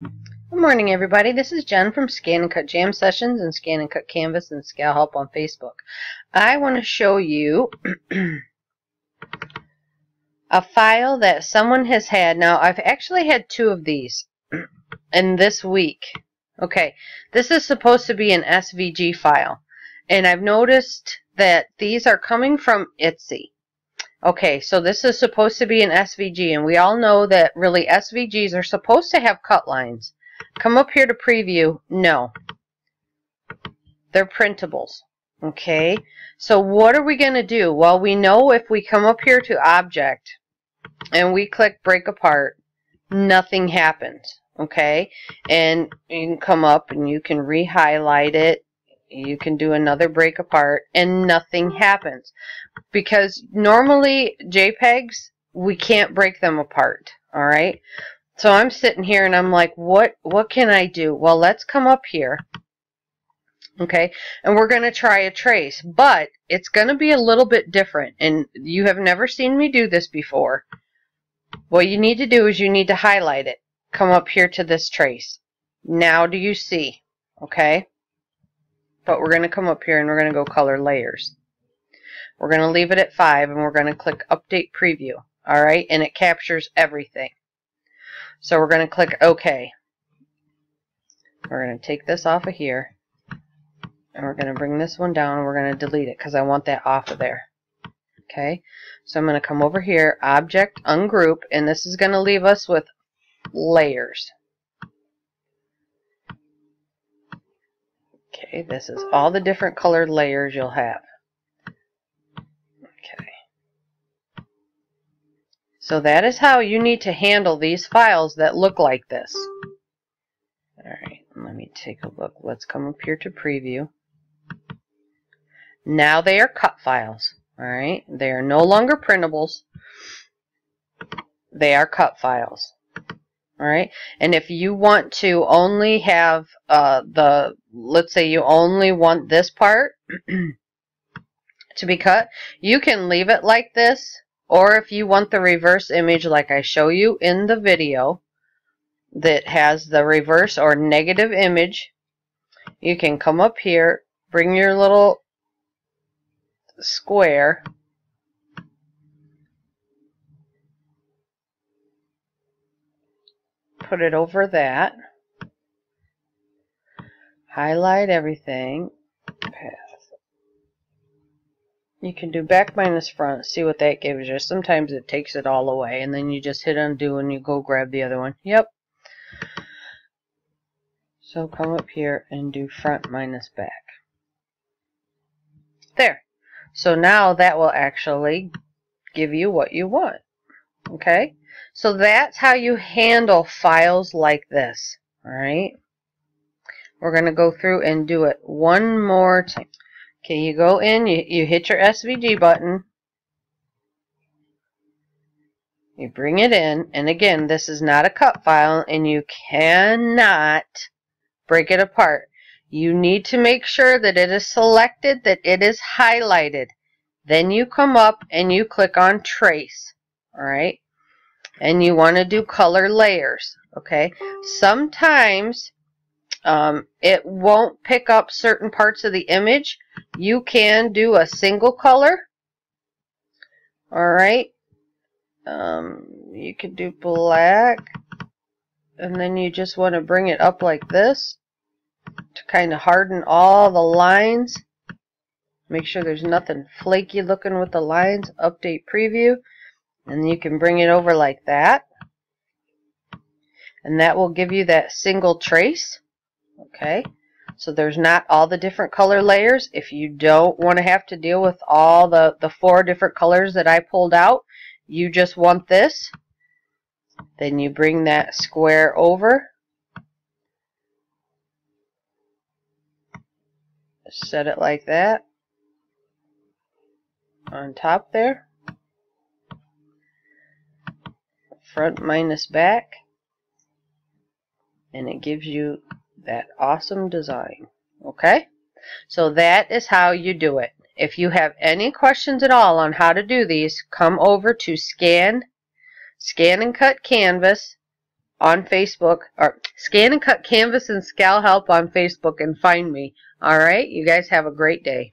Good morning, everybody. This is Jen from Scan and Cut Jam Sessions and Scan and Cut Canvas and Scal Help on Facebook. I want to show you a file that someone has had. Now, I've actually had two of these in this week. Okay, this is supposed to be an SVG file. And I've noticed that these are coming from Etsy. Okay, so this is supposed to be an SVG, and we all know that really SVGs are supposed to have cut lines. Come up here to preview. No. They're printables. Okay. So what are we going to do? Well, we know if we come up here to object and we click break apart, nothing happens. Okay. And you can come up and you can re-highlight it. You can do another break apart and nothing happens. Because normally JPEGs, we can't break them apart. All right. So I'm sitting here and I'm like, what, what can I do? Well, let's come up here. Okay, and we're going to try a trace, but it's going to be a little bit different, and you have never seen me do this before. What you need to do is you need to highlight it. Come up here to this trace. Now do you see? Okay, but we're going to come up here and we're going to go color layers. We're going to leave it at 5, and we're going to click Update Preview. Alright, and it captures everything. So we're going to click OK. We're going to take this off of here. And we're going to bring this one down. we're going to delete it because I want that off of there. Okay. So I'm going to come over here, Object, Ungroup, and this is going to leave us with layers. Okay, this is all the different colored layers you'll have. Okay. So that is how you need to handle these files that look like this. Alright, let me take a look. Let's come up here to preview. Now they are cut files. Alright, they are no longer printables. They are cut files. Alright, and if you want to only have uh, the, let's say you only want this part to be cut, you can leave it like this or if you want the reverse image like I show you in the video that has the reverse or negative image, you can come up here, bring your little square, put it over that, highlight everything, you can do back minus front, see what that gives you. Sometimes it takes it all away, and then you just hit undo and you go grab the other one. Yep. So come up here and do front minus back. There. So now that will actually give you what you want. Okay? So that's how you handle files like this. Alright? We're going to go through and do it one more time. Okay, you go in, you, you hit your SVG button. You bring it in, and again, this is not a cut file, and you cannot break it apart. You need to make sure that it is selected, that it is highlighted. Then you come up and you click on Trace, alright? And you want to do color layers, okay? Sometimes um, it won't pick up certain parts of the image. You can do a single color. Alright. Um, you could do black. And then you just want to bring it up like this to kind of harden all the lines. Make sure there's nothing flaky looking with the lines. Update preview. And you can bring it over like that. And that will give you that single trace. Okay, so there's not all the different color layers. If you don't want to have to deal with all the, the four different colors that I pulled out, you just want this. Then you bring that square over. Set it like that. On top there. Front minus back. And it gives you that awesome design. Okay? So that is how you do it. If you have any questions at all on how to do these, come over to Scan, Scan and Cut Canvas, on Facebook, or Scan and Cut Canvas and Scal Help on Facebook and find me. All right? You guys have a great day.